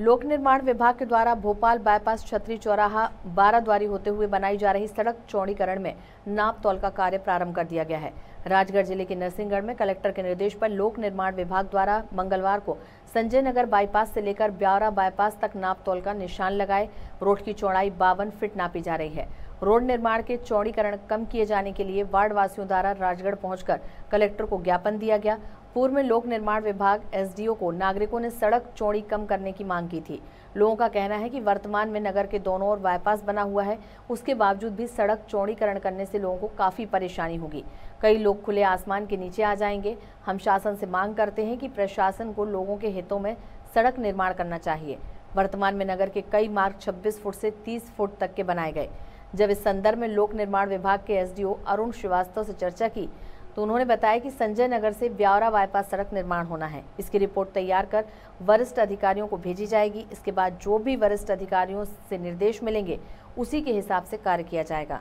लोक निर्माण विभाग के द्वारा भोपाल बाईपास छतरी चौराहा बाराद्वारी होते हुए बनाई जा रही सड़क चौड़ीकरण में नाप तौल का कार्य प्रारंभ कर दिया गया है। राजगढ़ ज़िले के नरसिंहगढ़ में कलेक्टर के निर्देश पर लोक निर्माण विभाग द्वारा मंगलवार को संजय नगर बाईपास से लेकर ब्यावरा बाईपास तक नाप तौल का निशान लगाए। रोड की चौड़ाई बावन फिट नापी जा रही है। रोड निर्माण के चौड़ीकरण कम किए जाने के लिए वार्ड वासियों द्वारा राजगढ़ पहुंचकर कलेक्टर को ज्ञापन दिया गया। पूर्व में लोक निर्माण विभाग, एसडीओ को नागरिकों ने सड़क चौड़ी कम करने की मांग की थी। लोगों का कहना है कि वर्तमान में नगर के दोनों ओर बाईपास बना हुआ है। उसके बावजूद भी सड़क चौड़ीकरण करने से लोगों को काफ़ी परेशानी होगी। कई लोग खुले आसमान के नीचे आ जाएँगे। हम शासन से मांग करते हैं कि प्रशासन को लोगों के हितों में सड़क निर्माण करना चाहिए। वर्तमान में नगर के कई मार्ग 26 फुट से 30 फुट तक के बनाए गए। जब इस संदर्भ में लोक निर्माण विभाग के एसडीओ अरुण श्रीवास्तव से चर्चा की तो उन्होंने बताया कि संजय नगर से ब्यावरा बाईपास सड़क निर्माण होना है। इसकी रिपोर्ट तैयार कर वरिष्ठ अधिकारियों को भेजी जाएगी। इसके बाद जो भी वरिष्ठ अधिकारियों से निर्देश मिलेंगे, उसी के हिसाब से कार्य किया जाएगा।